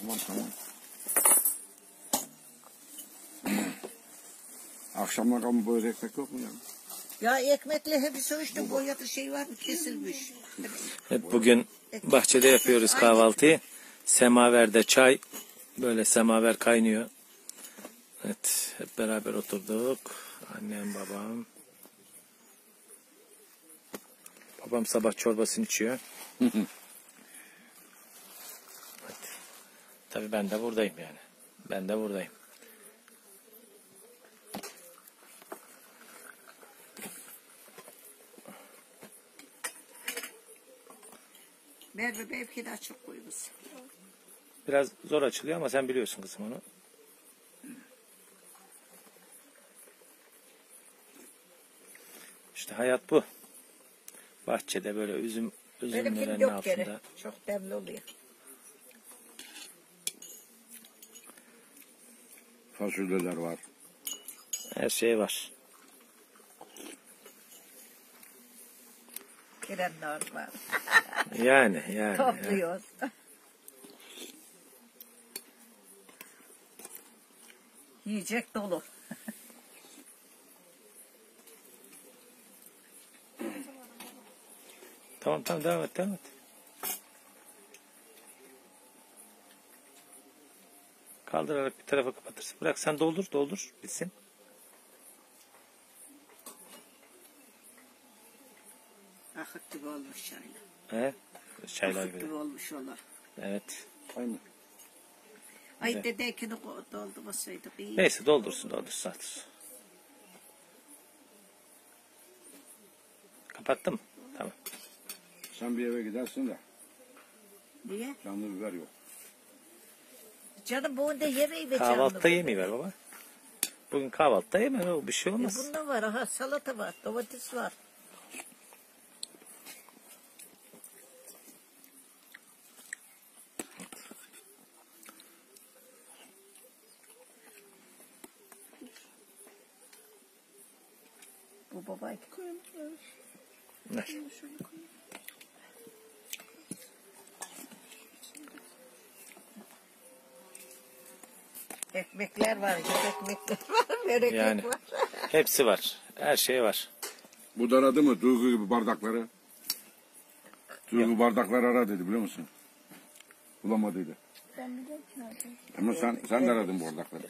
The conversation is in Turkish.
Tamam tamam. Akşamlar kalan böyle ekmek yok mu ya? Ya ekmekle hepsi işte boyadı şey var mı kesilmiş. Evet bugün bahçede yapıyoruz kahvaltıyı. Semaverde çay. Böyle semaver kaynıyor. Evet hep beraber oturduk. Annem babam. Babam sabah çorbasını içiyor. evet. Tabii ben de buradayım yani. Ben de buradayım. Merve belki de açık koymuş. Biraz zor açılıyor ama sen biliyorsun kızım onu. İşte hayat bu. Bahçede böyle üzüm üzümlerin altında. Çok demli oluyor. Fasulyeler var. Her şey var. Girenler var. Yani yani. yani. Topluyoruz. Yiyecek dolu. Tamam tamam devam et devam et. Kaldırarak bir tarafa kapatırsın. Bırak sen doldur doldur bitsin. Akıt gibi olmuş çayla. He? Çaylar Akıt gibi. gibi olmuş onlar. Evet. Aynı. Ay Evet. dedekini doldurmasaydık iyi. Neyse doldursun doldursun hadi. Kapattım mı? Tamam. Sen bir eve gidersin de Niye? canlı biber yok. Canım bu da yemeği be Kahvaltıda canım. yemeği ver baba. Bugün kahvaltıda yeme o bir şey E olmaz. bunda var aha salata var, domates var. Bu babaydı. Ver. Ekmekler var, ekmekler var, börek Yani. var. Hepsi var. Her şey var. Bu da aradı mı Duygu gibi bardakları? Duygu bardakları ara dedi biliyor musun? Bulamadıydı. Ben biliyorum ki nerede. Ama sen, sen de aradın bu bardakları.